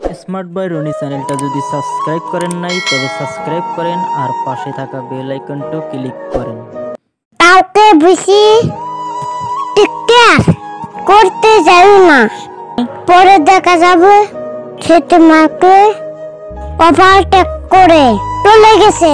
Smart boy Roni চ্যানেলটা যদি subscribe করেন নাই, তবে সাবস্ক্রাইব করেন আর পাশে থাকা বেল আইকনটাও ক্লিক করেন। কাউকে বেশি টিকার করতে যাই না। পরে দেখা যাবে সে তোমাকে ওভারটেক করে চলে গেছে।